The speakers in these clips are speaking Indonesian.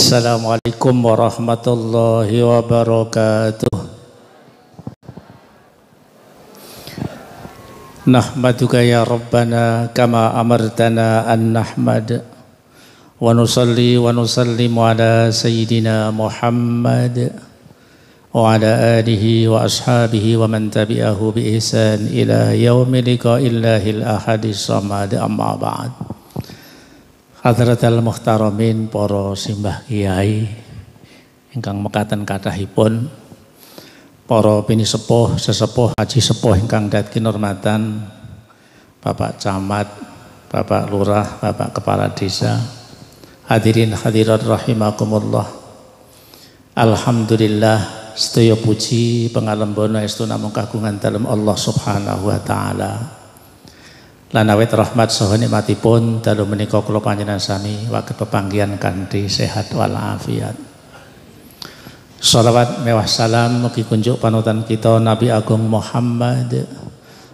Assalamualaikum warahmatullahi wabarakatuh. Nahmaduka ya Rabbana kama amartana an nahmad. Wa nusalli wa nusallimu ala Sayyidina Muhammad. Wa ala alihi wa ashabihi wa man tabi'ahu bi ihsan ila yaumi liqa'illahil ahadis samad. Amma ba'd Hadratal muhtaramin para simbah kiai ingkang mekaten para pini sepuh sesepuh haji sepuh ingkang dat kinurmatan Bapak Camat, Bapak Lurah, Bapak Kepala Desa, hadirin hadirat rahimakumullah. Alhamdulillah sedaya puji pangalembono estu namung kagungan dalam Allah Subhanahu wa taala. Lan awet rahmat saha nikmatipun dalu menika kula panjenengan sami wakil pepanggihan kanthi sehat wal afiat. Salawat mewah salam mugi kunjuk panutan kita Nabi Agung Muhammad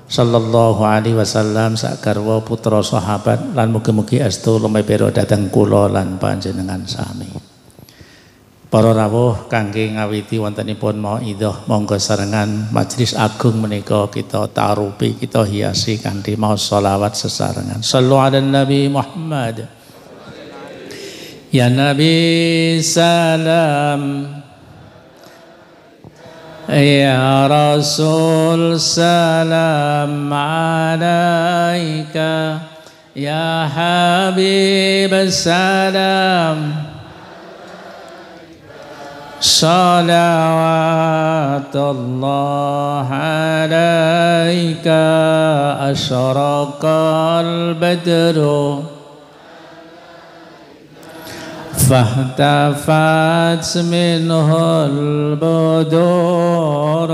sallallahu alaihi wasallam sak garwa putra sahabat lan mugi-mugi astu lumebero dhateng kula lan panjenengan sami. Para rawuh kangge ngawiti wontenipun mauidhah monggo sarengan majelis agung menika kita tarupi kita hiasi kanthi maos selawat sesarengan. Sallu ala Nabi Muhammad. Ya Nabi salam Ya Rasul salam alaika Ya Habib salam صلوات الله عليك أشرق البدر. فاهتفت منه البدور.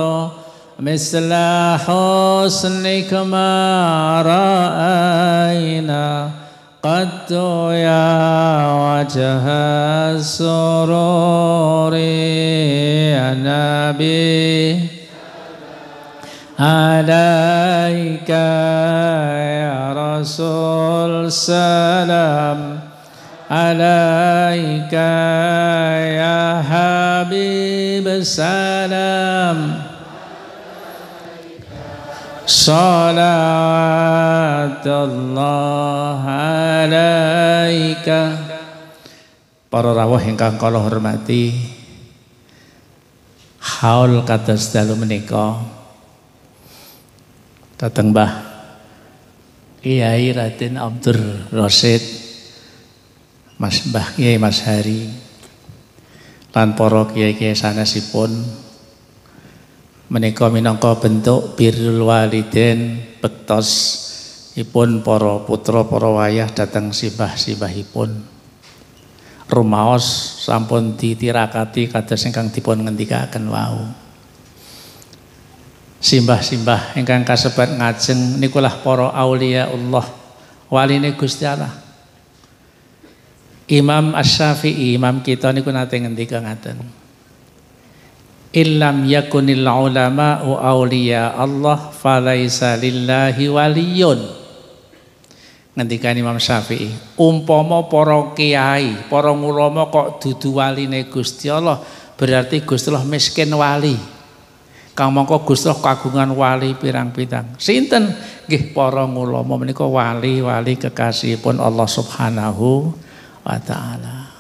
مثل حسنك ما رأينا. قد يا وجه السرور. Nabi. Alaika ya Rasul Salam. Alaika ya Habib Salam. Salatullah alaika. Para rawuh ingkang kula hormati Haul kados dalu menika. Dateng Mbah Kiai Raden Abdur Rosid Mas Mbah Kiai Mas Hari lan para kiai-kiai sanesipun menika minangka bentuk birrul waliden bektos ipun para putra para wayah datang simbah-simbahipun rumaos sampun ditirakati kados ingkang dipun ngendikaken wau. Simbah-simbah ingkang kasebat ngajeng nikulah para aulia Allah waline Gusti Allah. Imam Asy-Syafi'i imam kita niku nate ngendika ngaten. Illam yakunil ulama wa awliya Allah falaisa lillahi waliyun ngendikan Imam Syafi'i umpama para kiai para ulama kok dudu waline Gusti Allah berarti Gusti Allah miskin wali. Kang mongko Gusti Allah kagungan wali pirang-pirang. Sinten? Nggih para ulama menika wali-wali kekasihipun Allah Subhanahu wa taala.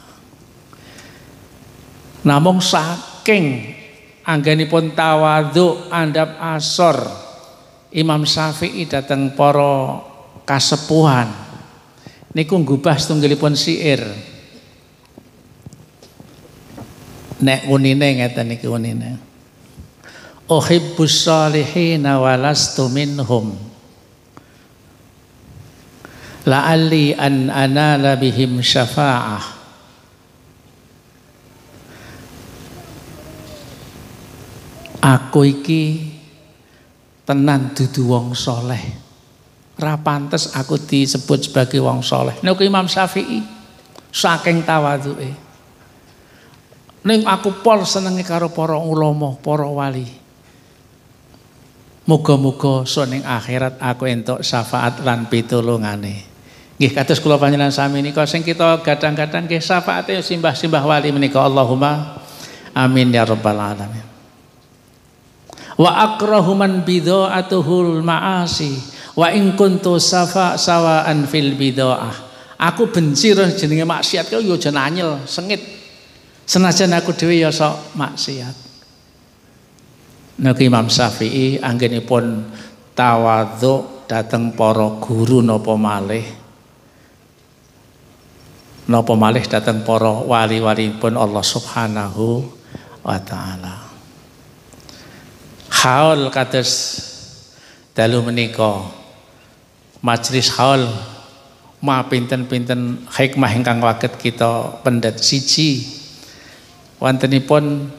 Namung saking anggenipun tawadhu andap asor Imam Syafi'i datang para kasepuhan. Niku nggubah setunggalipun siir nek unine ngeten niki unine uhibbus salihina walastu minhum. La'alli an anala bihim syafa'ah. Aku iki tenan dudu wong soleh ra pantes aku disebut sebagai wong soleh. Niku Imam Syafi'i saking tawadhuke. Ning aku pol senenge karo para ulama para wali. Muga-muga soning akhirat aku entuk syafaat lan pitulungane. Nggih kados kula panjenengan sami nika sing kita gadang-gadang nggih syafaate simbah-simbah wali menika. Allahumma amin ya rabbal alamin. Wa akrahu man bidha'atuhul ma'asi wa in kuntu safa sawaan fil bidha'ah. Aku benci jenenge maksiat kok yo aja nanyel, sengit. Senajan aku dhewe ya sok maksiat. Niki Imam Syafi'i anggenipun tawadhu dateng para guru napa malih napa malih datang para wali-wali pun Allah Subhanahu wa taala. Haul kados dalu menika majlis haul ma pinten-pinten hikmah ingkang waget kita pendet siji wontenipun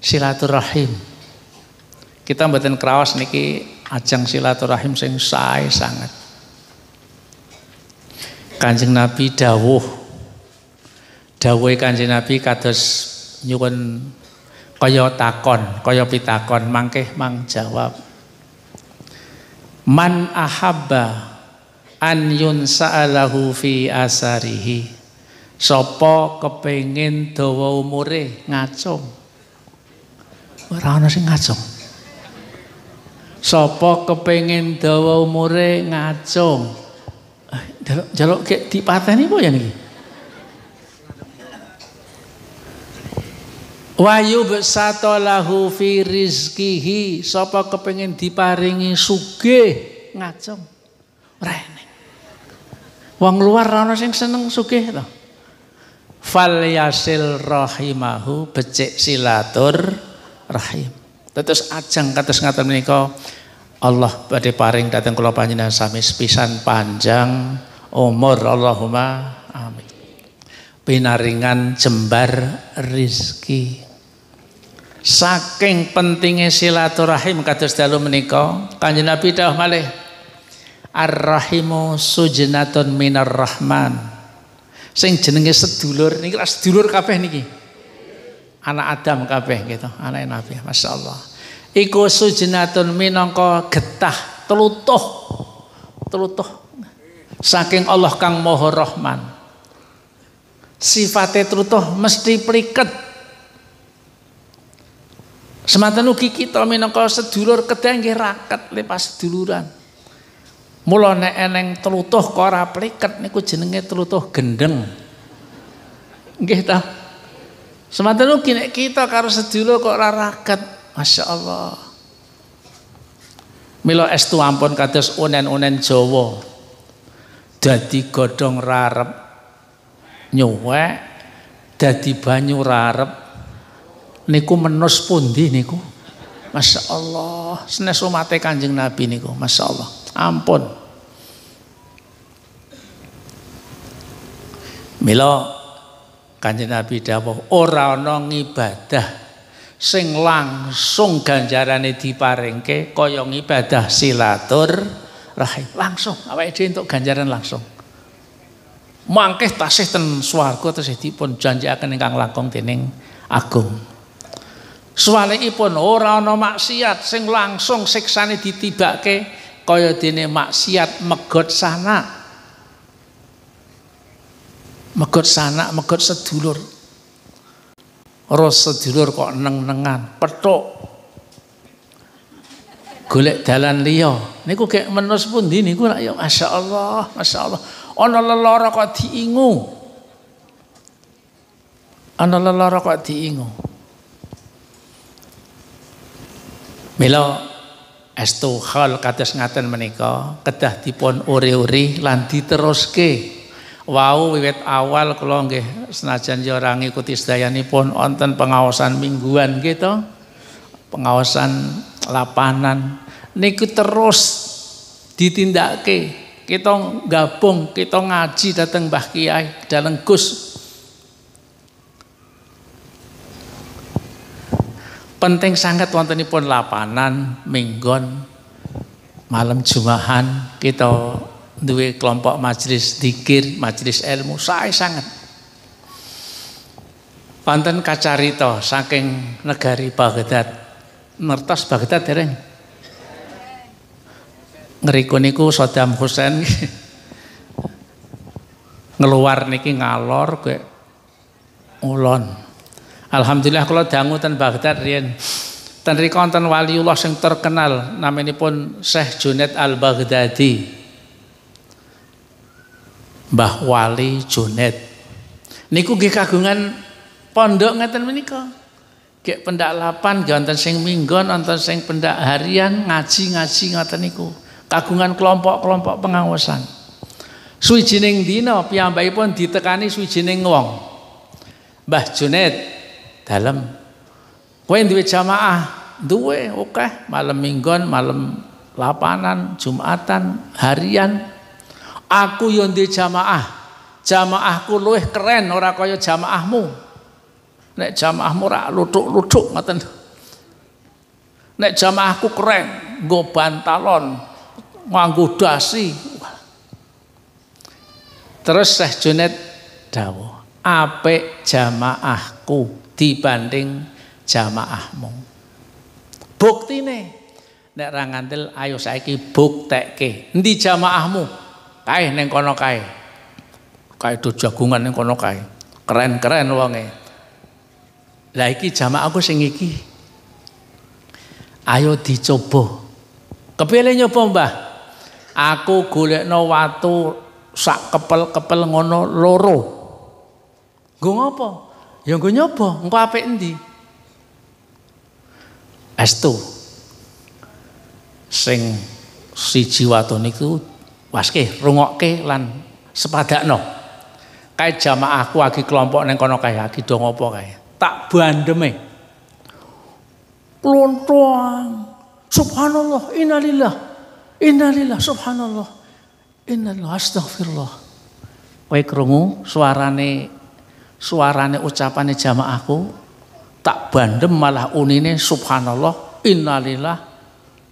silaturahim. Kita mboten kraos niki ajang silaturahim sing sae sangat. Kanjeng Nabi dawuh dawuh Kanjeng Nabi kados nyuwun kaya takon, kaya pitakon mangke mang jawab. Man ahabba an yunsa'alahu fi asarihi. Sopo kepengin dawa umure ngacung. Ora ana ngacung. Sopo kepengin dawa umure ngacung. Jaluk kayak dipateni apa ya niki? Wayu besato lahu fi rizkihi sapa kepengin diparingi sugih ngacung. Rene. Wong luar ana sing seneng sugih to. Fal yasil rahimahu becik silatur rahim. Terus ajang kados ngaten menika Allah badhe paring datang kula panjenengan sami sepisan panjang umur Allahumma amin pinaringan jembar rizki saking pentingnya silaturahim kados dalu menika kanjeng Nabi dawuh malih ar-rahimu sujnatun minar rahman sing jenenge sedulur niki sedulur kabeh niki anak Adam kabeh gitu anak Nabi Masya Allah iku sujnatun minangka getah telutuh telutuh Saking Allah kang Maha Rahman. Sifate trutuh mesti priket. Semanten ugi kita minangka sedulur kedang nggih raket lepas seduluran. Mula nek eneng telutuh kok ora pliket niku jenenge telutuh gendeng. Nggih ta? Semanten ugi nek kita karo sedulur kok ora raket, Masya Allah. Mila estu ampun kados unen-unen Jawa dadi godhong rarep nyuwek dadi banyu rarep niku menus pundi niku? Masya Allah. Senes umate kanjeng Nabi niku. Masya Allah. Ampun. Milo kanjeng Nabi dawuh ora ana ngibadah sing langsung ganjarane diparingke kaya ngibadah silatur rahim langsung. Awake dhewe entuk ganjaran langsung. Mangkeh tasih ten swarga tasih dipun janjiaken ingkang langkung dening agung Suwalikipun ora ana maksiat sing langsung siksane ditibake kaya dene maksiat megot sana. Megot sana, megot sedulur. Ros sedulur kok neng-nengan, petuk. Golek dalan liya. Niku gek menus pundi niku lak ya? Masyaallah masyaallah ana lelara kok diingu. Ana lelara kok diingu Mila estu hal kados ngaten menika kedah dipun uri-uri lan diteruske. Wau wiwit awal kula nggih senajan ya ora ngikuti sedayanipun wonten pengawasan mingguan gitu pengawasan lapanan. Niku terus ditindake kita gabung kita ngaji datang Mbah Kiai dalam Gus penting sangat wontenipun lapanan minggon malam jumahan kita duwe kelompok majelis dikir majelis ilmu saya sangat Panten kacarito saking negari Baghdad Nertas Baghdad dereng. Ngriku niku Saddam Hussein ngeluar niki ngalor ke ulon. Alhamdulillah kalau dangu ten Baghdad riyen ten rika wonten waliullah sing terkenal namanipun Syekh Junaid Al-Baghdadi. Mbah Wali Junaid. Niku nggih kagungan pondok ngeten menika. Gek pendak lapan, wonten sing minggon, wonten sing pendak harian ngaji-ngaji ngoten niku. Kagungan kelompok-kelompok pengawasan. Suwijining dina piyambakipun ditekani suwijining wong. Mbah Junet dalem kowe duwe jamaah, duwe oke malam minggon, malam lapanan, Jumatan, harian. Aku yo duwe jamaah. Jamaahku luwih keren ora kaya jamaahmu. Nek jamaahmu ora lutuk-lutuk ngoten. Nek jamaahku keren, nggo bantalon, nganggo dasi. Terus Syekh Junet dawuh, apik jamaahku dibanding jamaahmu. Buktine nek ra ngantil ayo saiki buktekke endi jamaahmu? Kae ning kono kae. Kae do jagungan ning kono kae. Keren-keren wonge. Lah iki jamaah aku sing iki. Ayo dicoba. Kepilih nyoba, Mbah? Aku golekno watu sak kepel-kepel ngono loro. Nggo ngopo? Ya nggo nyoba, engko apik endi? Estu. Sing siji watu niku waske rungokke lan sepadakno. Kae jamaahku lagi kelompok neng kono kae lagi do ngopo kae tak bandeme klontoang subhanallah innalillah innalillah subhanallah innalillah astagfirullah kowe krungu suarane suarane ucapane jamaahku tak bandem malah unine subhanallah innalillah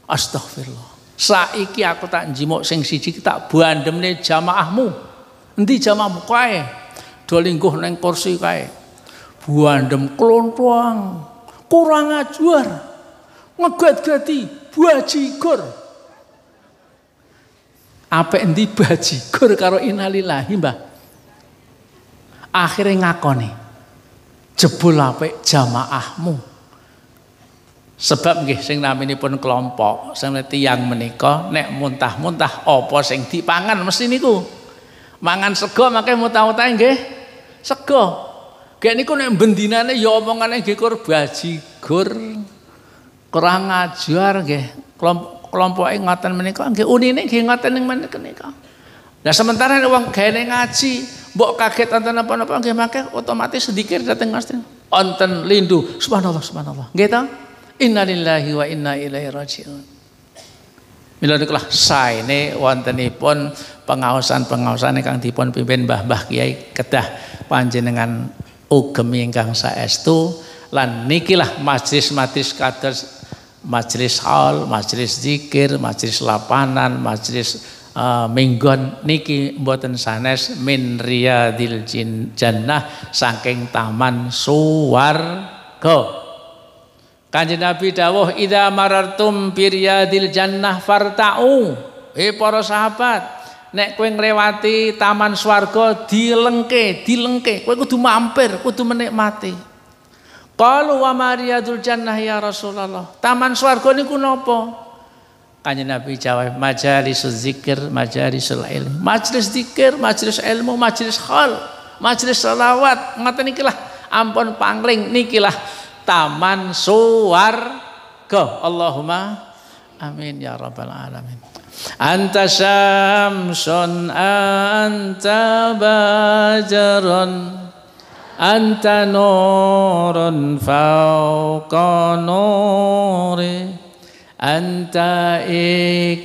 astagfirullah saiki aku tak njimuk sing siji tak bandemne jamaahmu. Endi jamaahmu kae? Do lingguh neng kursi kae. Buandem kelontoang kurang ajar ngegat-gati bajigur apa endi bajigur karo innalillahi mbah akhirnya ngakoni jebul apik jamaahmu sebab nggih sing naminipun kelompok sing tiyang menika nek muntah-muntah apa sing dipangan mesti niku mangan sego makanya muntah-muntah nggih sego Kayak niku nek bendinane ya omongane nggih kur bajigur. Kurang ajar nggih. Kelompok kelompoke ngoten menika nggih unine nggih ngoten ning menika. Nah sementara wong gawe ngaji, mbok kaget wonten apa-apa nggih make otomatis sedikit dateng Gusti. Wonten lindu, subhanallah subhanallah. Nggih ta? Innalillahi wa inna ilaihi rajiun. Mila niku saene wontenipun pengaosan-pengaosan ingkang dipun pimpin Mbah-mbah Kiai kedah panjenengan ugem ingkang saestu lan nikilah majlis-majlis kados majlis hal, majlis zikir, majlis lapanan, majlis uh, minggon niki mboten sanes min riyadil jannah saking taman suwarga. Kanjeng Nabi dawuh idza marartum bi jannah farta'u. Eh para sahabat, nek kowe nglewati taman swarga dilengke, dilengke, kowe kudu mampir, kudu menikmati. Qalu wa mariyadul jannah ya Rasulullah. Taman swarga niku napa? Kanjeng Nabi jawab majalis zikir, majalisul ilmu. Majlis zikir, majlis ilmu, majlis hal, majlis selawat. Ngoten nikilah ampun pangling nikilah taman suwarga. Allahumma amin ya rabbal alamin. Anta syamsun anta bajarun Anta nurun fauqa أنت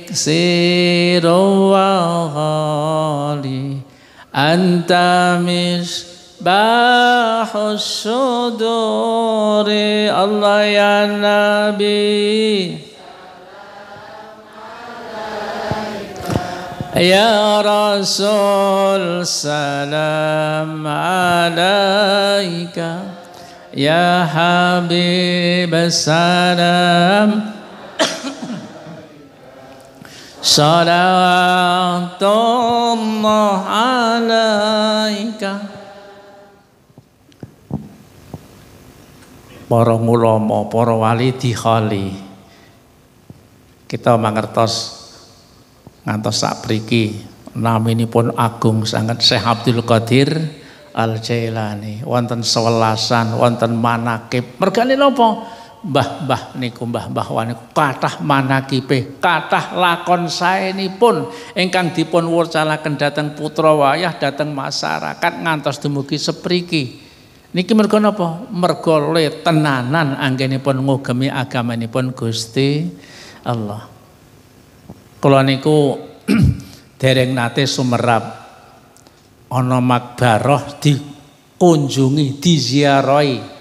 إكسير وغالي أنت مشباح الشدور الله يا نبي. يا رسول سلام عليك. يا حبيب السلام Salatullah alaika Para ulama, para wali dikhali Kita mangertos ngantos sapriki naminipun agung sangat Syekh Abdul Qadir Al Jailani wonten sewelasan wonten manakib. Mergane napa mbah-mbah niku mbah-mbah niku kathah manakibe kathah lakon saenipun. Ingkang dipun wurcalaken dhateng putra wayah dhateng masyarakat ngantos dumugi sepriki. Niki mergo napa? Mergo tenanan anggenipun ngugemi agamanipun Gusti Allah. Kula niku dereng nate sumerap. Ana makbarah dikunjungi diziarahi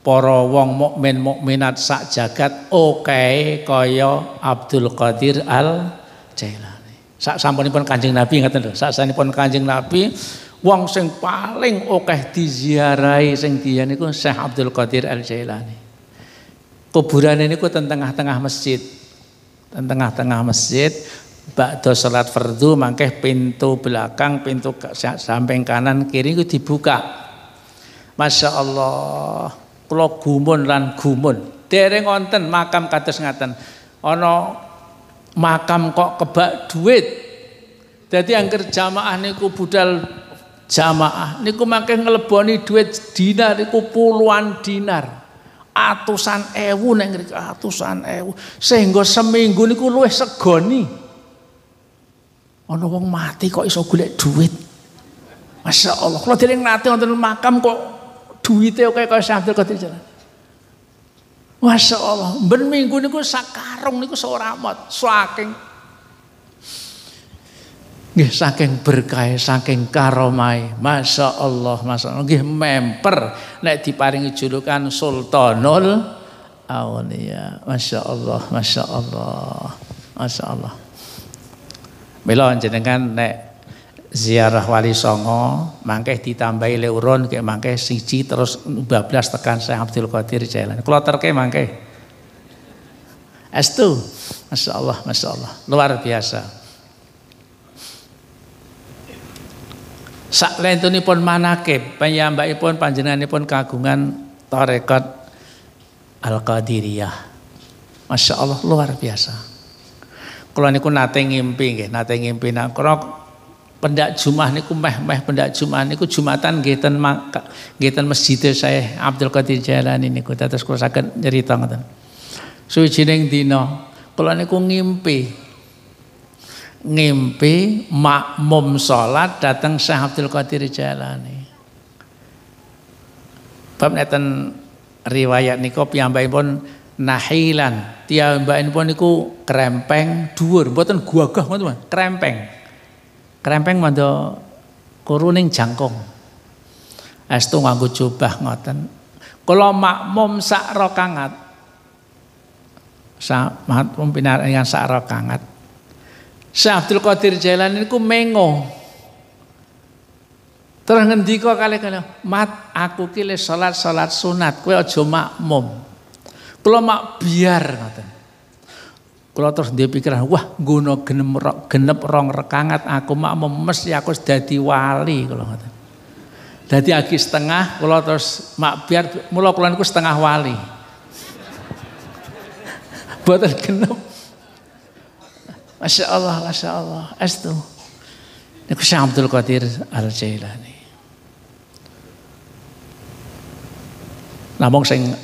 para wong mukmin mukminat sak jagat oke kaya Abdul Qadir Al Jailani. Sak sampunipun Kanjeng Nabi ngaten lho, sak sanipun Kanjeng Nabi wong sing paling akeh diziarahi sing dia niku Syekh Abdul Qadir Al Jailani. Kuburane niku teng tengah-tengah masjid. Teng tengah-tengah masjid Ba'da salat fardu mangkeh pintu belakang, pintu samping kanan kiri itu dibuka. Masya Allah kula gumun lan gumun. Dereng wonten makam kados ngaten. Ana makam kok kebak duit. Dadi angger jamaah niku budal jamaah. Niku mangke ngleboni duit dinar niku puluhan dinar. Atusan ewu neng atusan ewu. Sehingga seminggu niku luwih segoni. Ana wong mati kok iso golek duit? Masya Allah, kalau dereng wonten makam kok duwite oke kaya Abdul Qadir Jalan. Masya Allah, ben minggu niku sakarung seorang mot, saking nggih saking berkah, saking karomai. Masya Allah, Masya Allah, nggih memper nek diparingi julukan Sultanul Aulia. Masya Allah, Masya Allah, Masya Allah. Mila jenengan nek ziarah wali songo mangkeh ditambahi leuron kayak mangkeh siji terus 12 tekan saya Abdul Qadir Jalan kloter ke mangkeh. Estu. Masya Allah Masya Allah. Luar biasa. Sak pun manakib pun panjenenganipun kagungan tarekat Al-Qadiriyah. Masya Allah luar biasa. Kalau niku nate ngimpi nate ngimpi nak pendak Jumah niku meh-meh pendak Jumah niku Jumatan ten nggih ten masjid saya Abdul Qadir Jailani niku. Dados kula saged nyerita ngoten. Suwijining dina kula niku ngimpi ngimpi makmum salat datang Syekh Abdul Qadir Jailani. Bab neten riwayat niku piyambakipun nahilan, piyambakipun niku krempeng dhuwur, mboten guagah ngoten, krempeng krempeng mando kuruning jangkung. Estu nganggo jubah ngoten. Kula makmum sak rakaat sak makmum pinaringan sak rakaat Syekh Abdul Qadir Jailani niku mengo. Terus ngendika kali-kali, "Mat, aku ki salat-salat sunat, kowe aja makmum." Kula mak biar ngoten. Kalau terus dia pikiran, wah guna genep, genep rong rekangat aku mak mesti aku dadi wali kalau kata. Dadi lagi setengah, kalau terus mak biar mula kula niku setengah wali. Boten genep. Masya Allah, Masya Allah. Astu. Niku Syekh Abdul Qadir Al-Jailani. Namun sing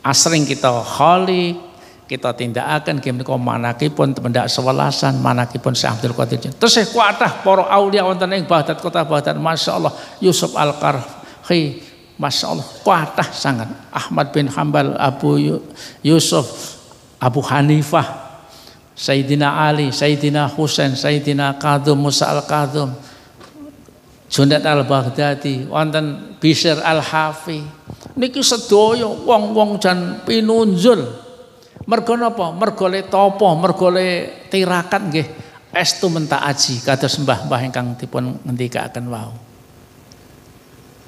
asring kita khalik kita tindak akan game niku manakipun pendak sewelasan manakipun Syekh Abdul Qadir tesih kuatah para aulia wonten ing Baghdad kota Baghdad masyaallah Yusuf Al-Qarhi masyaallah kuatah sangat. Ahmad bin Hambal Abu Yusuf Abu Hanifah Sayyidina Ali, Sayyidina Husain, Sayyidina Qadhum, Musa Al-Qadhum, Jundat Al-Baghdadi, wonten Bishr Al-Hafi. Niki sedaya wong-wong jan pinunjul Mergo napa? Mergo le topo, mergo le tirakat nggih estu aji kados mbah-mbah ingkang dipun ngendikaken wau.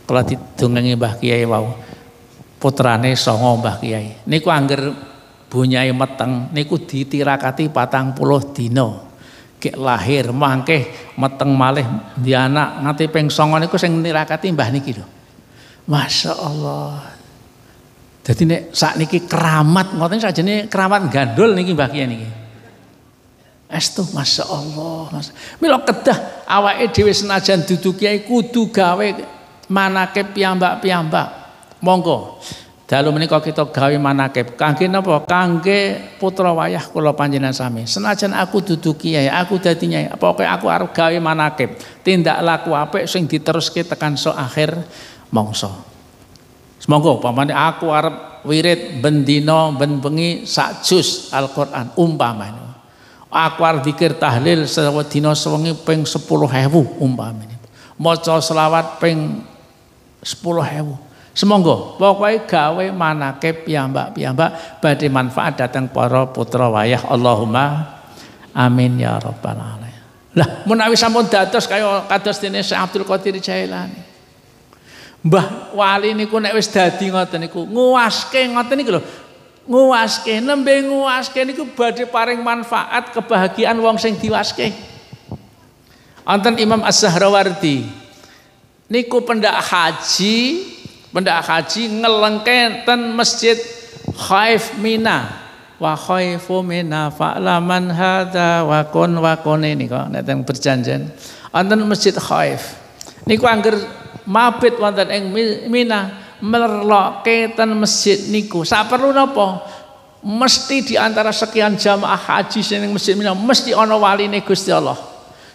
Kala didongengi Mbah Kiai wau. Putrane songo Mbah Kiai. Niku angger bunyai meteng niku ditirakati patang puluh dino. Gek lahir mangke meteng malih di anak nganti ping 9 niku sing nirakati mbah niki lho. Masya Allah. Jadi nek saat niki keramat ngoten sajane keramat gandul niki mbah kiai niki. Estu Masya Allah. Mas. Milo kedah awake dhewe senajan dudu kiai kudu gawe manakib piyambak-piyambak. Monggo. Dalu menika kita gawe manakib. Kangge napa? Kangge putra wayah kula panjenengan sami. Senajan aku dudu kiai, aku dadi nyai, pokoke aku arep gawe manakib. Tindak laku apik sing diteruske tekan so akhir mongso. Semoga pamane aku arep wirid bendino ben bengi sak juz Al-Qur'an umpamane. Aku arep zikir tahlil sedina sewengi ping 10.000 umpamane. Maca selawat ping 10.000. Semoga pokoknya gawe manakib piyambak-piyambak badhe manfaat datang para putra wayah Allahumma amin ya rabbal alamin. Lah menawi sampun dados kaya kados dene Syekh Abdul Qadir Jailani. Mbah wali niku nek wis dadi ngoten niku nguwaske ngoten niku lho. Nguwaske nembe nguwaske niku badhe paring manfaat kebahagiaan wong sing diwaske. Wonten Imam Az-Zahrawardi niku pendak haji Pendak haji ngelengke ten masjid Khaif Mina wa khaifu mina fa'laman hadza wa kun wa kun ini kok nek berjanjian wonten masjid Khaif niku angger mabit wonten ing Mina merloke ten masjid niku sak perlu napa mesti di antara sekian jamaah haji sing masjid Mina mesti ana waline Gusti Allah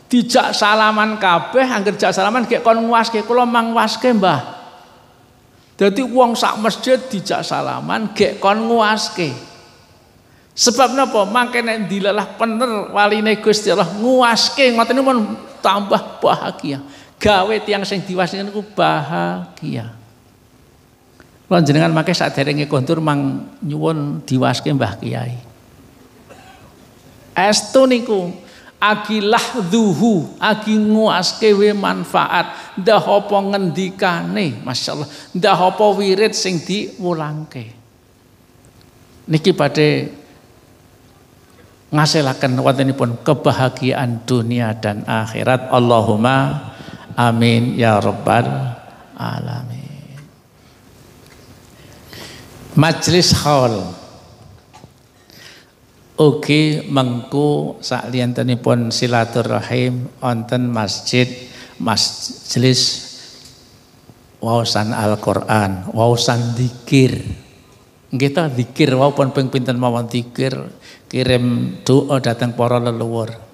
dijak salaman kabeh angger jak salaman gek kon nguaske kula mang waske Mbah jadi uang sak masjid dijak salaman gek kon nguaske. Sebab napa? Mangke nek dilalah pener waline Gusti Allah nguaske ngoten pun tambah bahagia. Gawe tiang sing diwaske niku bahagia. Lan jenengan mangke saderenge kondur mang nyuwun diwaske Mbah Kiai. Estu niku agilah duhu agi nguaske we manfaat ndah apa ngendikane masyaallah ndah apa wirid sing diwulangke niki badhe ngasilaken wontenipun kebahagiaan dunia dan akhirat Allahumma amin ya rabbal alamin majlis haul Ugi mengku pun silaturahim onten masjid majelis wawasan Al-Qur'an, wawasan dikir. Kita dikir ping pinten mawon dikir kirim doa datang para leluhur.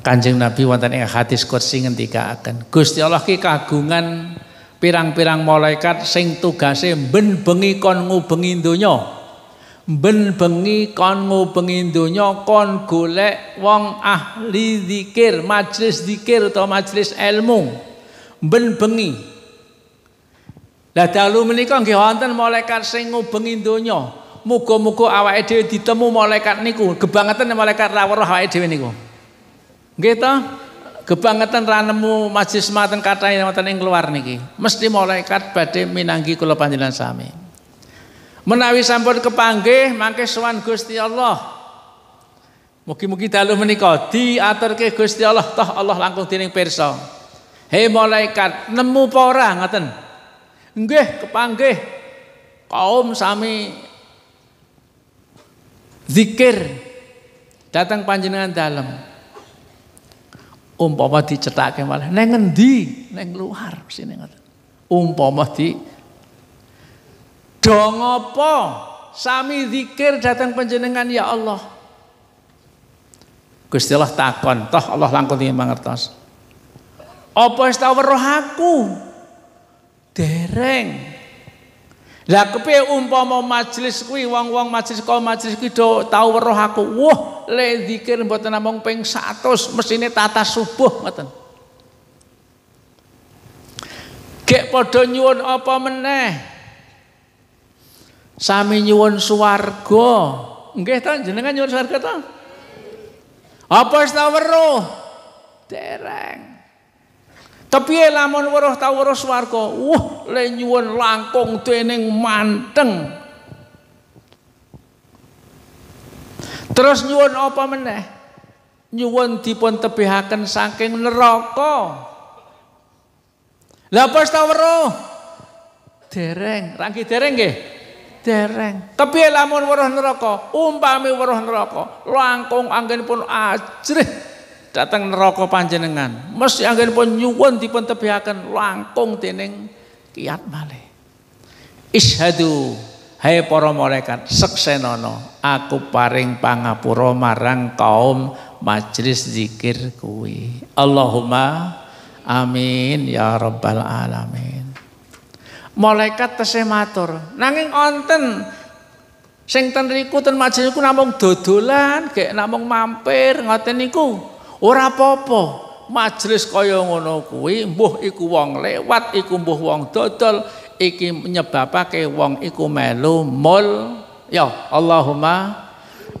Kanjeng Nabi wonten ing hadis kursi ngendikaaken. Gusti Allah ki kagungan pirang-pirang malaikat sing tugase ben bengi kon ngubengi donya. Ben bengi kon ngubengi donya kon golek wong ahli zikir majelis zikir atau majelis ilmu. Ben bengi. Lah dalu menika nggih wonten malaikat sing ngubengi donya. Muga-muga awake dhewe ditemu malaikat niku gebangetan malaikat ra weruh awake dhewe niku nggih ta gebangetan ra nemu majelis maten kathah wonten ing luar niki mesti malaikat badhe minanggi kula panjenengan sami Menawi sampun kepanggih mangke sowan Gusti Allah. Mugi-mugi dalu menika diaturke Gusti Allah toh Allah langkung dening pirsa. Hei malaikat, nemu apa ora ngoten? Nggih, kepanggih. Kaum sami zikir datang panjenengan dalam. Umpama dicethake malah neng ngendi? Neng luar sini ngoten. Umpama di Dong apa? Sami zikir datang panjenengan ya Allah. Gusti Allah takon, toh Allah langkung ingin mangertos. Apa wis weruh aku? Dereng. Lah kepiye umpama majelis kuwi wong-wong majelis kau majelis kuwi do tau weruh aku. Wah, le zikir mboten namung ping 100 mesine tata subuh ngoten. Gek padha nyuwun apa meneh? sami nyuwun swarga. Nggih ta jenengan nyuwun swarga ta? Apa wis ta weruh? Dereng. Tapi lamun weruh ta weruh swarga, wah le nyuwun langkung dening manteng. Terus nyuwun apa meneh? nyuwun dipun tebihaken saking neraka. Lah pas ta weruh? Dereng, rangki dereng nggih. Dereng. Kepiye lamun weruh neraka? Umpami weruh neraka, langkung anggenipun ajrih datang neraka panjenengan. Mesti anggenipun nyuwun dipun tebihaken langkung dening kiat malih. Ishadu Hai para malaikat seksenono aku paring pangapura marang kaum majlis zikir kuwi. Allahumma amin ya rabbal alamin. Malaikat tesih matur, nanging onten sing ten riku ten majlis iku namung dodolan, gek namung mampir ngoten niku. Ora apa-apa. Majlis kaya ngono kuwi mbuh iku wong lewat, iku mbuh wong dodol, iki nyebabake wong iku melu mul. Ya Allahumma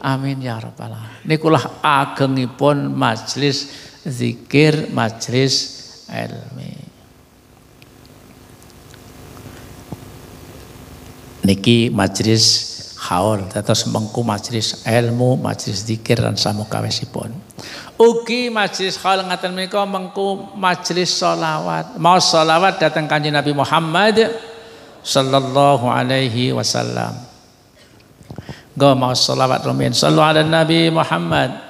amin ya rabbal alamin. Nikulah agengipun majlis zikir majlis ilmi. Niki majlis haul terus mengku majlis ilmu majlis zikir dan samukawesipun ugi majlis haul ngaten menika mengku majlis solawat mau solawat datang kanjeng Nabi Muhammad sallallahu alaihi wasallam. Go mau salawat rumin sallu ala Nabi Muhammad.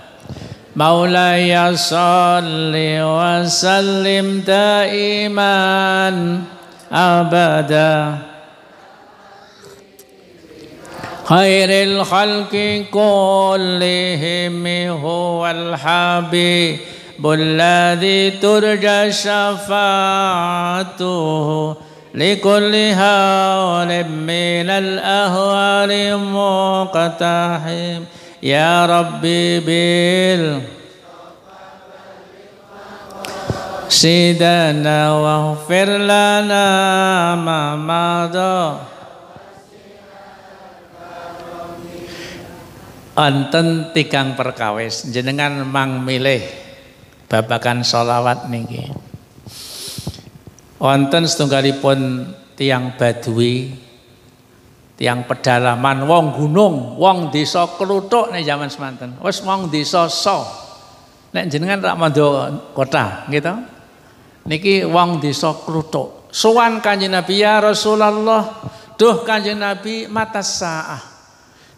Maulaya salli wa sallim daiman خير الخلق كلهم هو الحبيب الذي ترجى شفاعته لكل هول من الأهوال مقتحم. يا ربي بال سيدنا واغفر لنا ما مضى. Anten tigang perkawis jenengan mang milih babakan solawat niki. Wonten setunggalipun tiang badui tiang pedalaman wong gunung wong desa kluthuk nek zaman semanten. Wis wong desa so. Nek jenengan rak mando kota gitu niki wong desa kluthuk. Sowan kanjeng Nabi ya Rasulullah duh kanjeng Nabi mata saah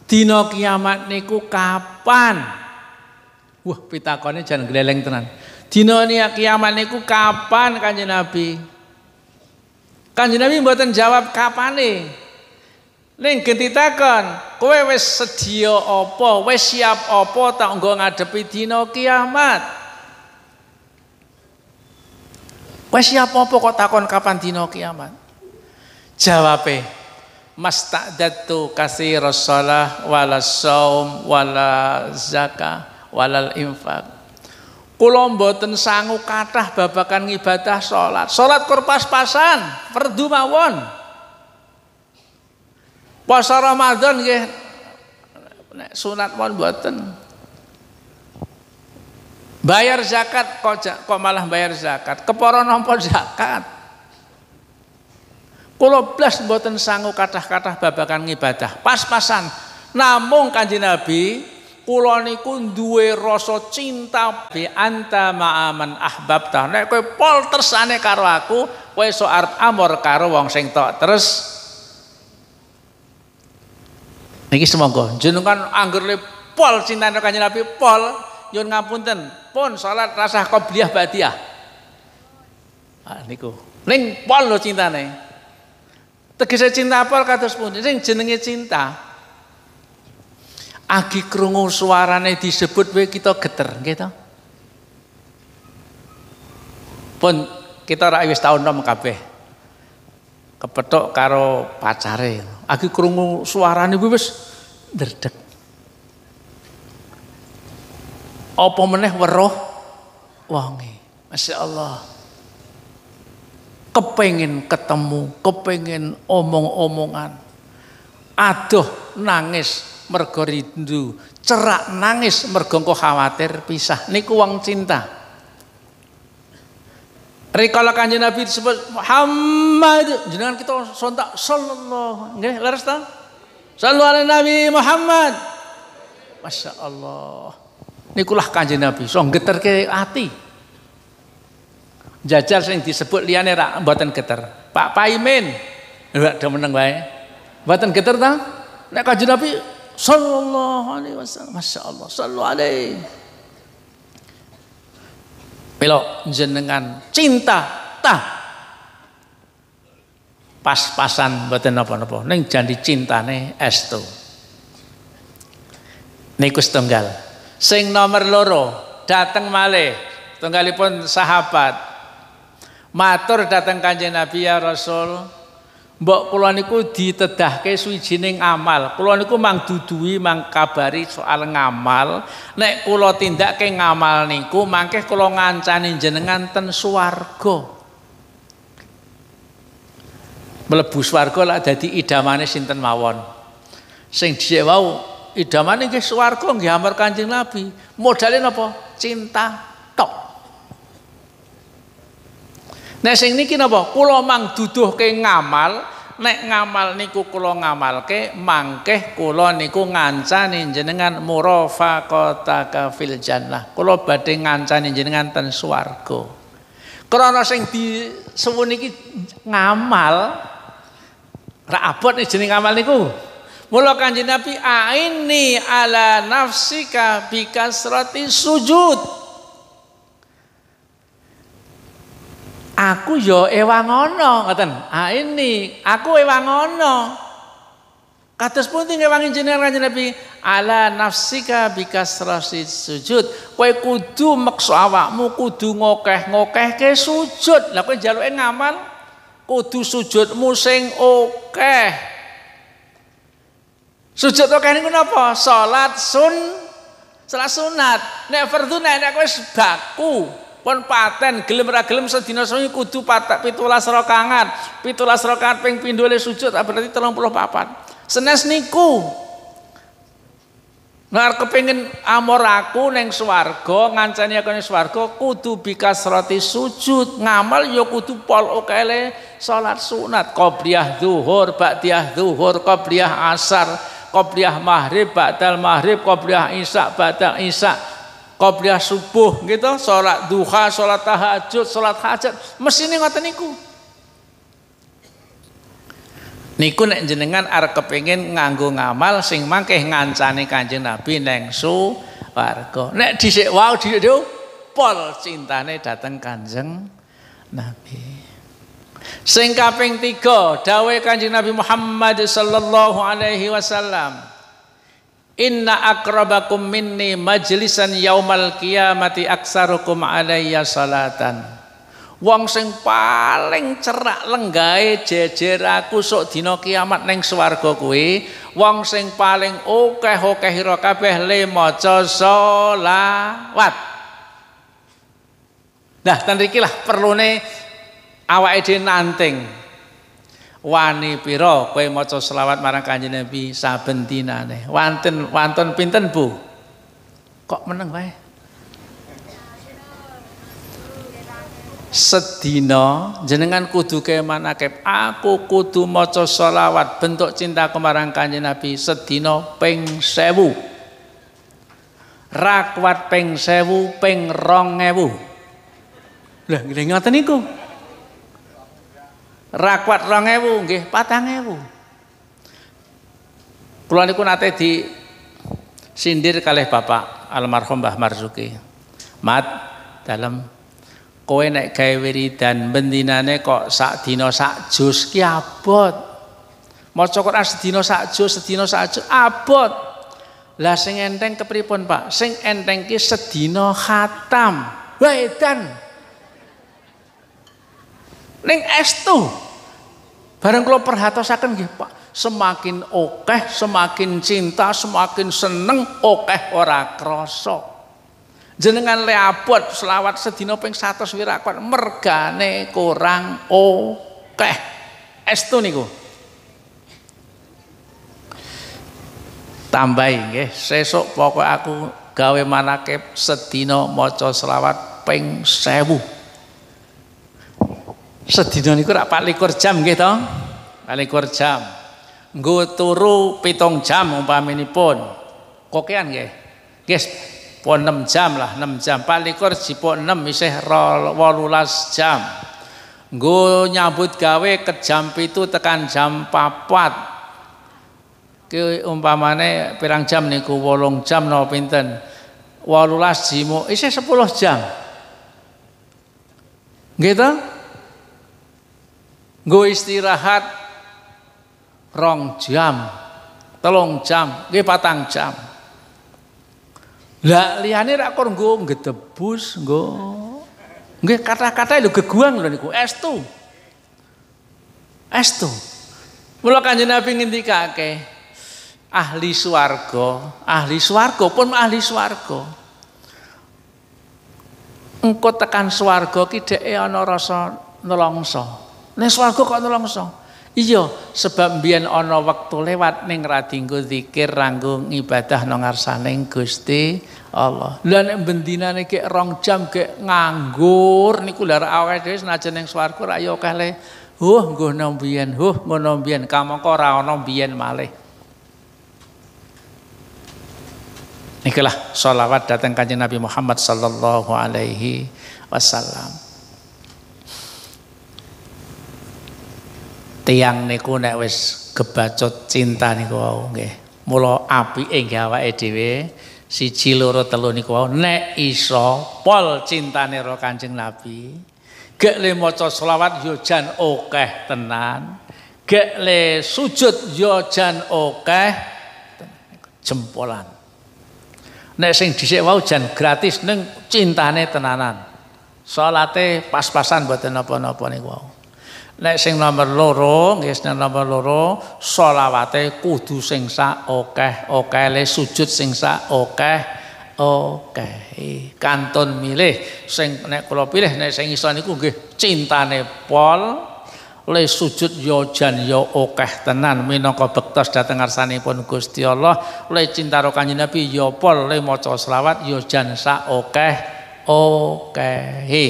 dina kiamat niku kapan wah pitakone jangan geleleng tenan dina kiamat niku kapan kanjeng Nabi Kanjeng Nabi mboten jawab kapane. Ning gentitakon, kowe wis sedia apa, wis siap apa tak nggo ngadepi dina kiamat. Wis siap apa kok takon kapan dina kiamat? Jawabe, masta'datu katsiras shalah wala saum wala zakah walal infak. Kula mboten sangu kathah babakan ngibadah salat. Salat kur pas-pasan, fardu mawon. Puasa Ramadan nggih sunat mawon mboten. Bayar zakat kok kok malah bayar zakat. Kepara nampa zakat. Kula blas mboten sangu kathah-kathah babakan ngibadah. Pas-pasan. Namung Kanjeng Nabi kula niku duwe rasa cinta bi anta ma'aman ahbabta. Nek kowe pol tersane karo aku kowe iso arep amor karo wong sing tok. Terus niki semoga jenengan anggere pol cintane kanjeng Nabi pol. Nyuwun ngapunten pun salat rasah qobliyah badiah ah niku. Ning pol lho cintane tegese cinta pol kados pundi sing jenenge cinta Agi krungu suarane disebut we kita geter, gitu. Pun kita rak wis taun nom kabeh. Kepethuk karo pacare. Agi krungu suarane wis ndredeg. Apa meneh weruh wonge. Masya Allah. Kepengen ketemu, kepengen omong-omongan. Aduh nangis mergo rindu, cerak nangis mergo engko khawatir pisah. Niku wong cinta. Rikala kanjeng Nabi disebut Muhammad, jenengan kita sontak sallallahu nggih leres ta? Sallu ala Nabi Muhammad. Masya Allah. Nikulah Kanjeng Nabi, so geterke ati. Jajal sing disebut liyane rak mboten geter. Pak Paimin. Lha do meneng wae. Mboten geter ta? Nek Kanjeng Nabi sallallahu alaihi wasallam, masyaallah, sallallahu alaihi. Belok jenengan cinta tah pas-pasan mboten napa-napa ning janji cintane estu niku setunggal sing nomor loro dateng malih tunggalipun sahabat matur dateng kanjeng Nabi ya Rasul mbok kula niku ditedahke suwijining amal kula niku mang duduhi mang kabari soal ngamal nek kula tindakke ngamal niku mangke kula ngancani jenengan ten swarga mlebu swarga lak dadi idamane sinten mawon. Sing dhisik wau idamane nggih swarga nggih amar Kanjeng Nabi. Modale napa? Cinta tok. Nek sing niki napa? Kula mang duduhke ngamal, nek ngamal niku kula ngamalke, mangkeh kula niku ngancani jenengan murafaqataka fil jannah. Kula badhe ngancani jenengan ten swarga. Krana sing disuwun iki ngamal Ra abot jeneng amal niku. Mula Kanjeng Nabi aini ala nafsika bikasrati sujud. Aku yo ewangono ngoten. Aini aku ewangono. Kados pundi ngewangi jenengan Kanjeng Nabi ala nafsika bikasrati sujud. Kowe kudu meksa awakmu kudu ngokeh-ngokehke sujud. Lah kowe jaluke ngamal kudu sujudmu sing akeh. Sujud akeh niku napa? Salat sun salat sunat. Nek fardhu nek wis baku pun paten gelem ra gelem sedina sunyi kudu patek 17 rakaat. 17 rakaat ping pindho sujud berarti 34. Senes niku Nah kepingin amor aku neng swarga, ngancani aku neng swarga kudu bikasrati sujud, ngamal ya kudu pol okele salat sunat, qobliyah zuhur, ba'diyah zuhur, qobliyah asar, qobliyah maghrib, ba'dal maghrib, qobliyah isya, ba'dal isya, qobliyah subuh gitu, salat duha, salat tahajud, salat hajat, ini ngoten niku. Niku nek jenengan arep kepengin nganggo ngamal sing mangkeh ngancani Kanjeng Nabi neng warga. Nek dhisik wau dhisik pol cintane dateng Kanjeng Nabi. Sing kaping 3 dawuh Kanjeng Nabi Muhammad sallallahu alaihi wasallam. Inna akrabakum minni majlisan yaumal qiyamati aksarukum alayya salatan. Wong sing paling cerak lenggahe jejer aku sok dina kiamat ning swarga kuwi, wong sing paling akeh-akehira kabeh le maca selawat. Nah, ten iki lah perlune awake dhewe nanting. Wani pira kowe maca selawat marang Kanjeng Nabi saben dinane? Wonten wonten pinten, Bu? Kok meneng wae? sedina jenengan kudu kemanakep aku kudu maca selawat bentuk cinta kemarang kanjeng Nabi sedina ping sewu rakwat ping sewu ping rong ewu lah nggih ngoten niku rakwat rong ewu nggih patang ewu. Kula niku nate di sindir kalih bapak almarhum Mbah Marzuki. Mat dalam kowe nek gawe wiridan bendinane kok sak dina sak jus ki abot. Maca Quran sedina sak jus sedina sak jus abot. Lah sing enteng kepripun Pak? Sing enteng ki sedina khatam. Wedan ning estu bareng kula perhatosaken nggih Pak. Semakin okeh semakin cinta semakin seneng okeh ora krasa. Jenengan le abot selawat sedina ping 100 wirakon mergane kurang akeh estu niku. Tambahi nggih sesuk pokok aku gawe manakib sedina maca selawat ping 1000 sedina niku rak 24 jam nggih to? 24 jam. Nggo turu pitung jam umpaminipun. Kokean nggih. Guys pon 6 jam lah 6 jam. Palikur jipuk 6 isih 18 jam. Nggo nyambut gawe ke jam itu tekan jam 4 ke umpamane pirang jam niku? 8 jam no pinten? 18 jimu isih 10 jam. Gitu nggo istirahat rong jam telung jam nggih patang jam lah liyane rak kok nggo ngedebus nggo nggih kata-kata lho geguang lho niku estu. Estu. Mula Kanjeng Nabi ngendikake ahli swarga, ahli swarga pun ahli swarga. Engko tekan swarga ki dheke ana rasa nelongso. Ning swarga kok nelongso? Iya, sebab mbiyen ana wektu lewat ning radinggo zikir ranggo ngibadah nang ngarsaning Gusti Allah. Lah nek bendinane kek rong jam kek nganggur niku lha awake dhewe senajan ning swarga ra ya le. Huh, ngono mbiyen, huh, ngono mbiyen, kamangka ora ana mbiyen malih. Inilah salawat datang kanjeng Nabi Muhammad sallallahu alaihi wasallam. Tiang niku nek wis kebacut cinta niku wau nggih. Mula apike nggih awake dhewe siji loro telu niku wau nek iso pol cintane karo Kanjeng Nabi. Gek le maca selawat yo jan akeh tenan. Gek le sujud yo jan akeh jempolan. Nek sing dhisik wau jan gratis ning cintane tenanan. Salate pas-pasan mboten napa-napa niku wau. Nek sing nomor loro, nggih sing nomor loro, selawate kudu sing sak akeh, akeh sujud sing sak akeh, akeh. Kantun milih sing nek kula pilih nek sing iso niku nggih cintane pol le sujud yo jan yo akeh tenan minangka bektos dhateng ngarsanipun Gusti Allah le cinta karo Kanjeng Nabi yo pol le maca selawat yo jan sak akeh akeh.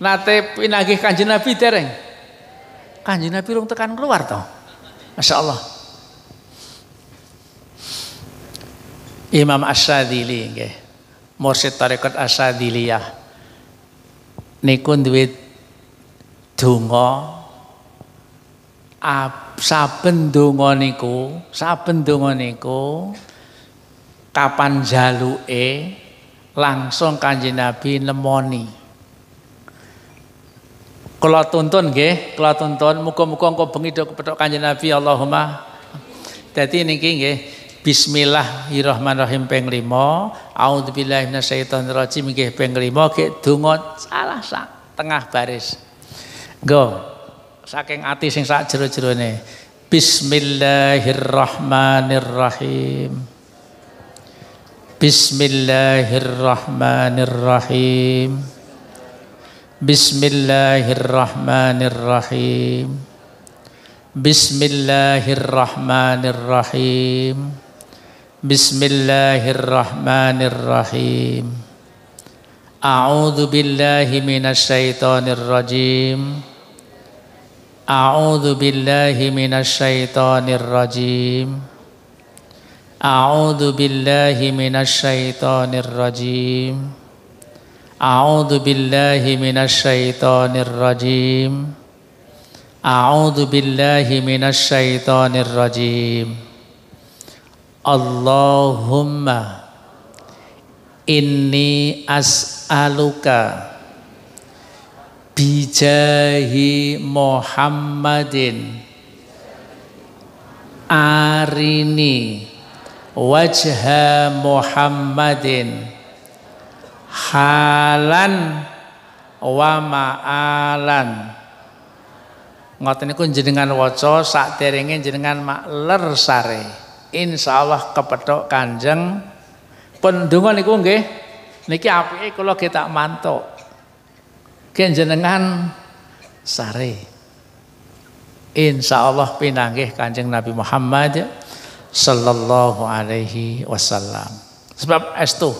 Nate pinagih Kanjeng Nabi dereng Kanjeng Nabi rung tekan keluar toh. Masya Allah. Imam Asyadili nggih. Mursyid Tarekat Asyadiliyah. Niku duwe donga saben donga niku, saben donga niku kapan jaluke langsung Kanjeng Nabi nemoni. Kula tuntun nggih, kula tuntun muga-muga engko bengi kepethuk Kanjeng Nabi Allahumma. Dadi niki nggih Bismillahirrahmanirrahim ping 5, A'udzubillahi minasyaitonirrajim nggih ping 5 nggih donga salah sak tengah baris. Nggo saking ati sing sak jero-jerone. Bismillahirrahmanirrahim. Bismillahirrahmanirrahim. بسم الله الرحمن الرحيم بسم الله الرحمن الرحيم بسم الله الرحمن الرحيم أعوذ بالله من الشيطان الرجيم أعوذ بالله من الشيطان الرجيم أعوذ بالله من الشيطان الرجيم أعوذ بالله من الشيطان الرجيم أعوذ بالله من الشيطان الرجيم اللهم إني أسألك بجاه محمد أرني وجه محمد halan wa ma'alan. Ngoten niku jenengan waca sakderenge jenengan makler sare. Insyaallah kepethuk kanjeng. Pendonga niku nggih niki apike kula ge tak mantuk. Jenengan sare. Insyaallah pinanggih kanjeng Nabi Muhammad sallallahu alaihi wasallam. Sebab estu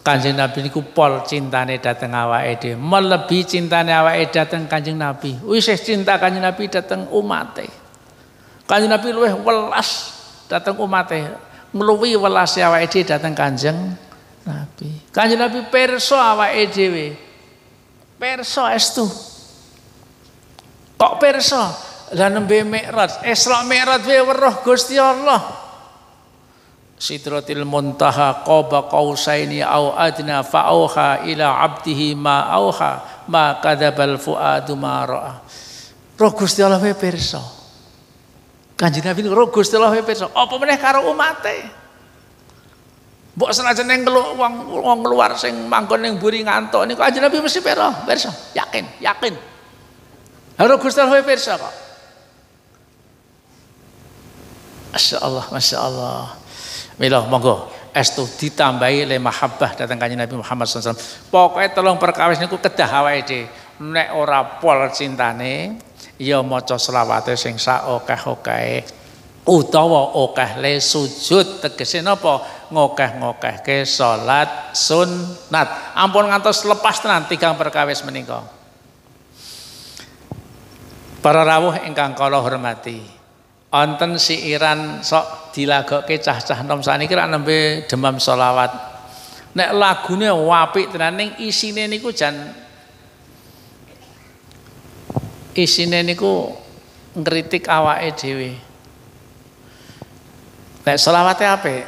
Kanjeng Nabi niku pol cintane dateng awake dhewe, melebihi cintane awake dateng Kanjeng Nabi. Wis cinta Kanjeng Nabi dateng umate. Kanjeng Nabi luwih welas dateng umate, ngluwi welas awake dhewe dateng Kanjeng Nabi. Kanjeng Nabi perso awake dhewe. Perso estu. Kok perso? Lah nembe Mi'raj, Isra wae weruh Gusti Allah. Sidratil muntaha qaba qausaini au adna fa'auha ila abdihi ma auha ma kadzabal fuadu ma ra'a. Roh Gusti Allah wae pirsa. Kanjeng Nabi roh Gusti Allah wae pirsa. Apa meneh karo umate? Mbok senajan ning wong wong luar sing manggon ning buri ngantuk niku Kanjeng Nabi mesti pirsa, pirsa. Yakin, yakin. Roh Gusti Allah wae pirsa kok. Masya Allah, Masya Allah. Mila monggo estu ditambahi le mahabbah datang kanjeng Nabi Muhammad SAW. Pokoknya tolong perkawis niku kedah awake dhewe. Nek ora pol cintane ya maca selawate sing sak okeh-okehe utawa okeh le sujud tegese napa ngokeh-ngokehke salat sunat. Ampun ngantos lepas tenan tigang perkawis menika. Para rawuh ingkang kala hormati onten siiran sok dilagokke cah-cah nom saniki rak nembe demam selawat. Nek lagune apik tenan ning isine niku jan isine niku ngritik awake dhewe. Nek selawate apik.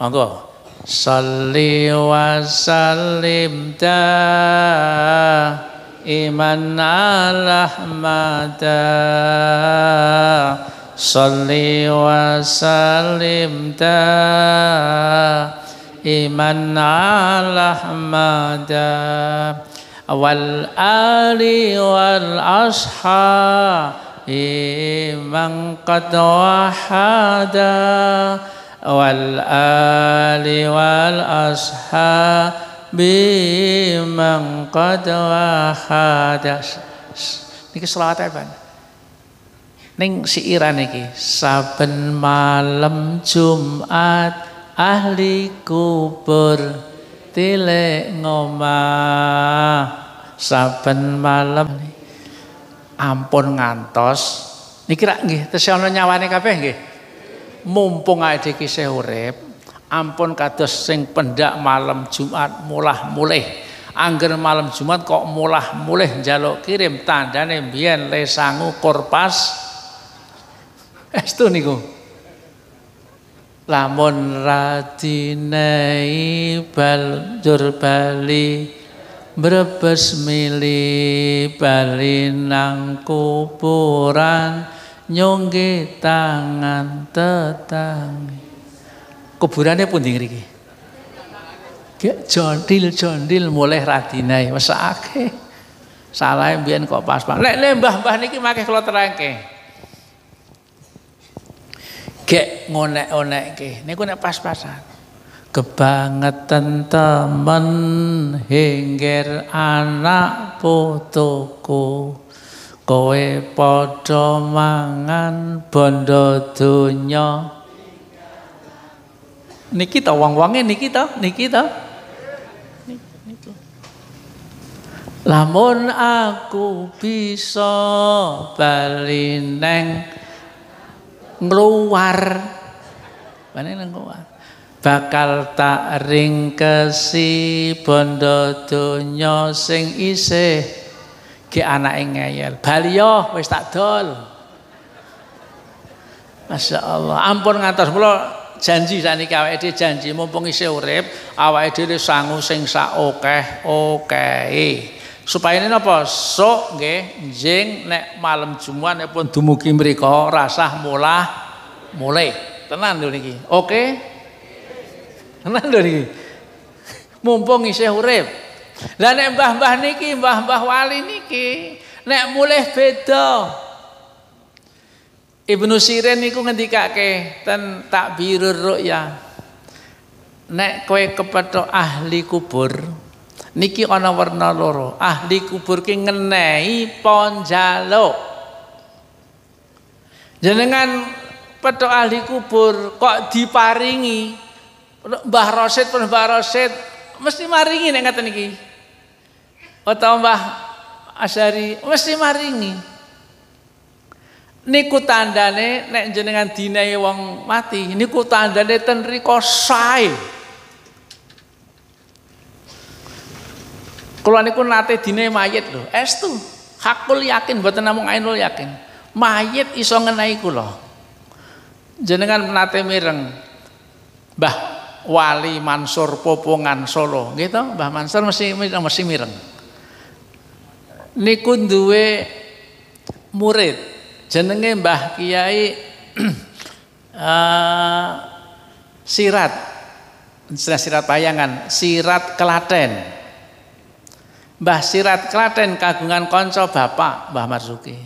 Monggo. Salli wa sallim ta iman ala mata صلي وسلم دائما على أحمد والآل والأصحاب من قد وحد والآل والأصحاب bimang qad wahadas niki selawat apa si siiran iki saben malam Jumat ahli kubur tilik ngomah. Saben malam. Ampun ngantos. Niki rak nggih tesih ana nyawane kabeh nggih? Mumpung awake dhewe isih urip ampun kados sing pendak malam Jumat mulah mulih angger malam Jumat kok mulah mulih njaluk kirim tandane mbiyen le sangu korpas Estu niku. Lamun radinai banjur bali brebes mili bali nang kuburan nyongge tangan tetangi. Kuburane pundi ngriki? Gek jondil-jondil mulai radinai wis akeh. Salah mbiyen kok pas-pas. Lek mbah-mbah niki makih kula terangke gek ngonek-onekke niku nek pas-pasan kebangetan temen hingger anak putuku kowe padha mangan bondo donya niki ta wong-wonge niki ta niki ta lamun aku bisa bali neng ngluwar nang keluar bakal tak ringkesi bondo donya sing isih. Ge anake ngeyel. Baliyo wis tak dol. Masya Allah. Ampun ngantos kula janji saniki awake dhewe janji mumpung isih urip awake dhewe sangu sing akeh okehe. Supaya ini apa? Sok nggih jeng nek malam Jumat nek pun dumugi mriku rasah mulah mulai tenan lho niki. Oke? Tenan lho niki. Mumpung isih urip. Lah nek mbah-mbah niki mbah-mbah wali niki nek mulih beda Ibnu Sirin niku ngendikake ten takbirur ru'ya nek kowe kepethuk ahli kubur niki ana warna loro. Ahli kubur ki ngenehi ponjalo jenengan petok ahli kubur kok diparingi? Mbah Rosid pun Mbah Rosid mesti maringi nek ngaten iki. Utawa Mbah Asyari mesti maringi niku tandane nek jenengan dinae wong mati niku tandane ten riko sae Kula niku nate dine mayit lho, estu. Hakul yakin mboten namung ainul yakin. Mayit iso ngenahi kula. Jenengan nate mireng. Mbah Wali Mansur Popongan Solo, gitu. Mbah Mansur mesti mesti mireng. Niku duwe murid jenenge Mbah Kiai uh, Sirat. Sirat Payangan, Sirat Kelaten. Mbah Sirat Klaten kagungan konco bapak Mbah Marzuki.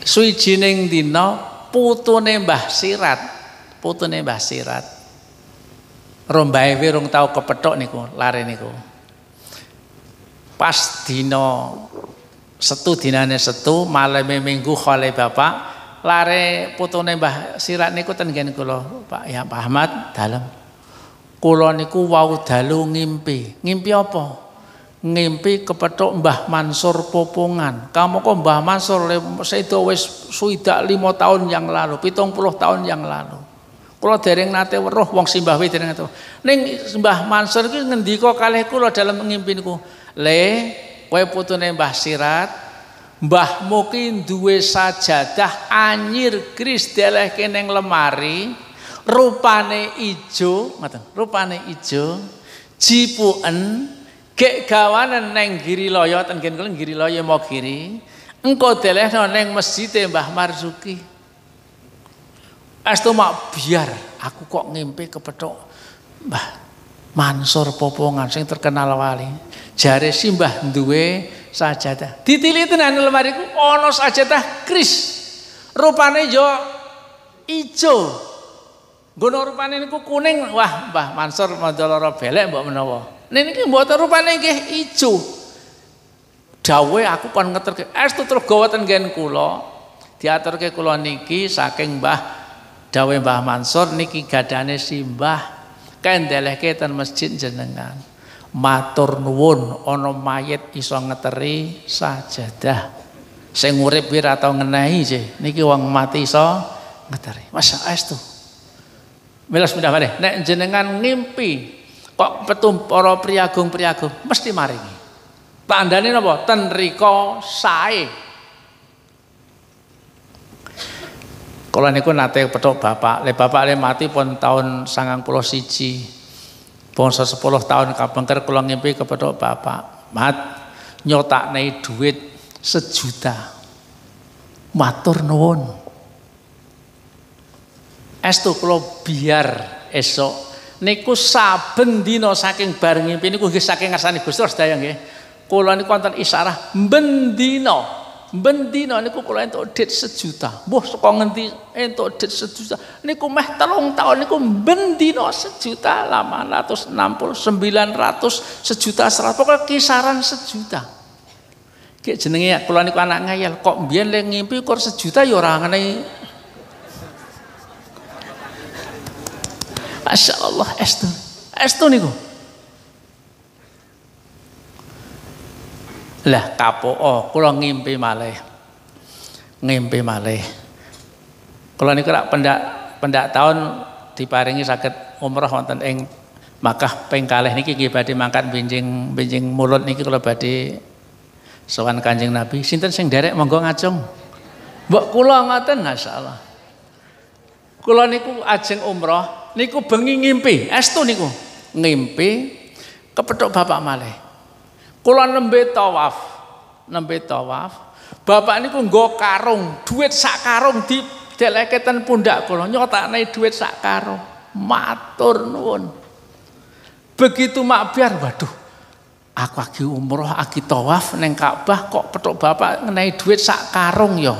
Suwijining dina putune Mbah Sirat, putune Mbah Sirat. Rombae wirung tau kepethuk niku, lare niku. Pas dina setu dinane setu, maleme minggu khole bapak, lare putune Mbah Sirat niku ten kula, Pak ya Pak Ahmad dalem. Kula niku wau dalu ngimpi. Ngimpi apa? Ngimpi kepethuk Mbah Mansur Popongan. Kamu kok Mbah Mansur sedo wis suidak lima tahun yang lalu, pitung puluh tahun yang lalu. Kula dereng nate weruh wong simbah dereng nate. Ning Mbah Mansur iki ngendika kalih kula dalam ngimpi niku. Le, kowe putune Mbah Sirat, mbahmu ki duwe sajadah anyir kris delehke ning lemari rupane ijo ngoten rupane ijo jipuen gek gawanen neng giri loyo ten kula giri loyo mau giri engko delehno masjid Mbah Marzuki. Astu mak biar aku kok ngimpi kepethuk Mbah Mansur Popongan sing terkenal wali jare simbah duwe sajadah ditili tenan lemari ku ana sajadah kris rupane yo ijo Gono rupane niku kuning, wah Mbah Mansur mandoloro belek mbok menawa. Niki mboten rupane nggih ijo. Dawe aku kon ngeterke estu terus gawa ten kula. Diaturke kula niki saking Mbah dawe Mbah Mansur niki gadane simbah kendelehke ten masjid jenengan. Matur nuwun ana mayit iso ngeteri sajadah. Sing urip ora tau ngenehi sih. Niki wong mati iso ngeteri. Masa estu. Milas pindah malih. Nek jenengan ngimpi kok petum para priagung-priagung mesti maringi. Tandane napa? Ten rika sae. Kula niku nate petuk bapak, le bapak le mati pun tahun 91. Bangsa 10 tahun kapengker kula ngimpi kepethuk bapak. Mat nyotakne duit sejuta. Matur nuwun. Estu kula biar esok niku saben dina saking bareng ngimpi niku nggih saking ngersani Gusti sedaya nggih. Kula niku wonten isyarah bendina. Bendina niku kula entuk dit sejuta. Mbah saka ngendi entuk dit sejuta. Niku meh telung tahun niku bendina sejuta 860 900 sejuta 100 pokoknya kisaran sejuta. Kayak jenenge kula niku anak ngayal kok mbiyen le ngimpi kok sejuta ya ora ngenai Masya estu. Estu niku. Lah kapo oh kula ngimpi malih. Ngimpi malih. Kula niku rak pendak pendak tahun diparingi sakit umroh wonten ing Makkah ping kalih niki nggih badhe mangkat benjing mulut niki kula badhe sowan Kanjeng Nabi. Sinten sing derek monggo ngacung. Mbok kula ngoten masyaallah. Kula niku ajeng umroh niku bengi ngimpi, estu niku. Ngimpi kepethuk bapak malih. Kula nembe tawaf. Nembe tawaf. Bapak niku nggo karung, duit sak karung di deleke ten pundak kula, nyotakne duit sak karung. Matur nuwun. Begitu mak biar, waduh. Aku lagi umroh, lagi tawaf neng Ka'bah kok petuk bapak ngenai duit sak karung ya.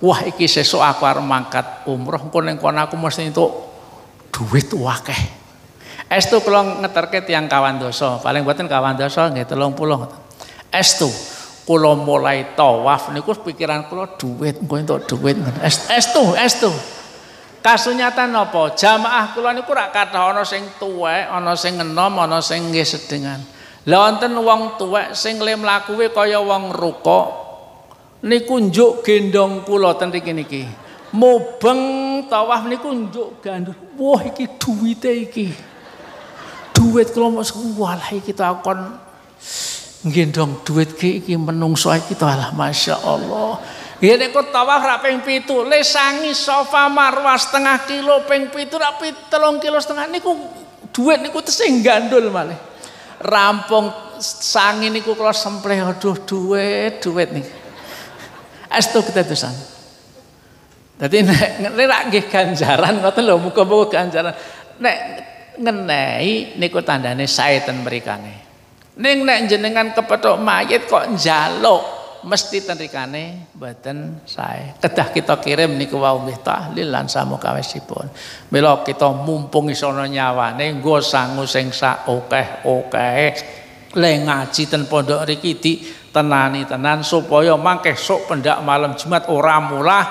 Wah iki sesuk aku arep mangkat umroh engko ning kono aku mesti entuk duit wakeh. Estu kula ngeterke tiang kawan dosa, paling buatin kawan dosa nggih 30. Estu kula mulai tawaf niku pikiran kula duit, engko entuk duit. Estu, estu. Kasunyatan apa? Jamaah kula niku rak kathah ana sing tuwek, ana sing enom, ana sing nggih sedengan. Lah wonten wong tuwek sing le mlakuwe kaya wong ruko niku njuk gendong kula ten niki niki mubeng tawaf niku njuk gandul. Wah iki duwite iki. Duit kula walah kita kon nggendong duit ki iki menungso kita lah Masya Allah Ya nek kok tawaf ra ping 7, le sangi sofa marwah setengah kilo ping 7 ra 3 kilo setengah niku duit niku tesih gandul malih. Rampung sangi niku kula sempleh aduh duit duit nih. Astu ketetusan. Dadi nek nek nggih ganjaran ngoten lho muga-muga ganjaran. Nek ngenehi niku tandane sae ten mrikane. Ning nek jenengan kepethuk mayit kok njaluk mesti tenrikane mboten sae. Kedah kita kirim niku wau nggih tahlil lan samukawisipun. Mila kita mumpung iso nyawane nggo sangu sing sak akeh-akehe le ngaji ten pondok riki di tenani tenan supaya mangke sok pendak malam Jumat ora mulah.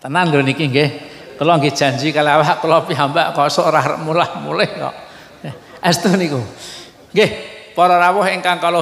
Tenan lho niki nggih. Kula nggih janji kala awak kula piyambak kok sok ora mulah mulih kok. Estu niku. Nggih, para rawuh ingkang kala